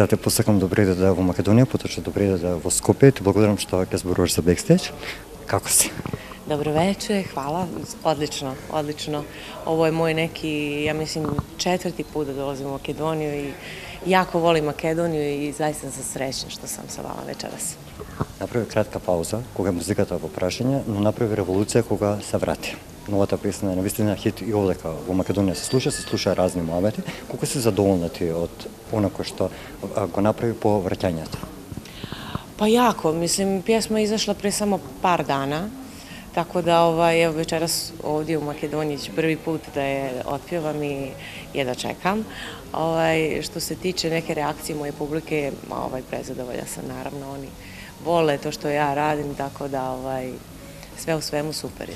Сега те посакам добре да во Македонија, поточно добре да во Скопје. Ти благодарам што ќе зборуваш за бекстејдж. Како си? Dobro večer, hvala, odlično, odlično. Ovo je moj neki, ja mislim, četvrti put da dolazim u Makedoniju i jako volim Makedoniju i zaista sam srećna što sam sa vama večeras. Направи кратка пауза, кога музиката во прашање, но направи револуција кога се врати. Новата песна е навистина хит и овдека во Македонија се слуша, се слуша разни моменти. Колку се задоволнати од онако што го направи по враќањето? Pa jako, mislim, pjesma je izašla pre samo par dana, tako da ovaj, evo večeras ovdje u Makedoniji prvi put da je otpjevam i jedva čekam. Ovaj, što se tiče neke reakcije moje publike, ovaj, prezadovolja sam naravno, oni vole to što ja radim, tako da ovaj, sve u svemu super je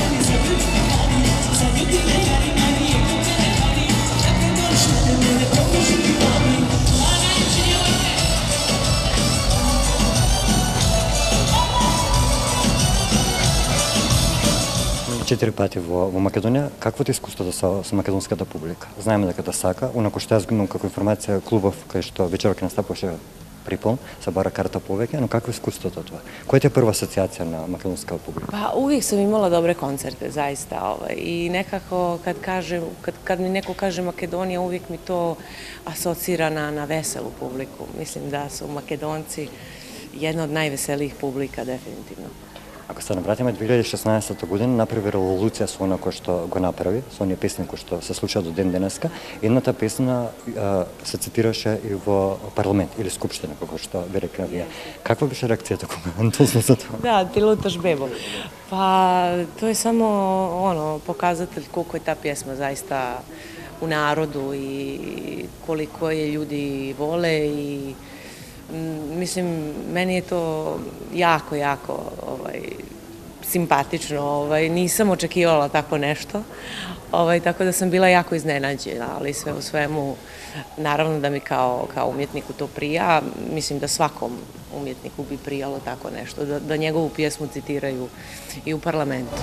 четири пати во, во Македонија, какво ти е да со, со македонската публика? Знаеме дека да сака, онако што јас имам како информација клубов кај што вечерок ќе настапуваше припол, се бара карта повеќе, но какво е искуството тоа? Која ти е прва асоциација на македонска публика? Па увек сум имала добре концерте, заиста, ова. И некако кад кажем, кад, кад ми некој каже Македонија, увек ми то асоцира на, на веселу публику. Мислим да се македонци една од највеселијих публика, дефинитивно. Ако се навратиме 2016 година, направи револуција со она кој што го направи, со оние песни кои што се случаа до ден денеска. Едната песна а, се цитираше и во парламент или скупштина, како што би рекла вие. Каква беше реакцијата кога точно за тоа? Да, ти луташ бебо. Па, тоа е само оно, показател колку е таа песма заиста у народу и колико е луѓе воле и mislim, meni je to jako, jako ovaj, simpatično. Ovaj, nisam očekivala tako nešto, ovaj, tako da sam bila jako iznenađena, ali sve u svemu, naravno da mi kao, kao umjetniku to prija. Mislim da svakom umjetniku bi prijalo tako nešto, da, da njegovu pjesmu citiraju i u parlamentu.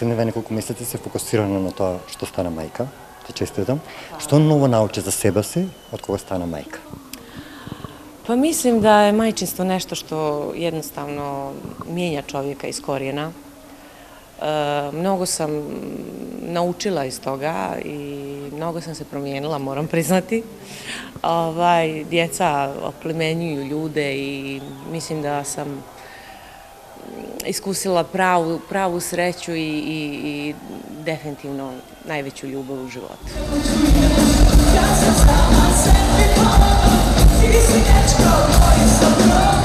последниве неколку месеци се фокусирано на тоа што стана мајка. Ти честитам. Што ново научи за себе си од кога стана мајка? Pa mislim da je majčinstvo nešto što jednostavno mijenja čovjeka iz korijena. E, mnogo sam naučila iz toga i mnogo sam se promijenila, moram priznati. Ovaj, djeca oplemenjuju ljude i mislim da sam iskusila pravu, pravu sreću i, i, i definitivno najveću ljubav u životu. Ja sam sama sebi pomogao, ti si nečko koji sam pro.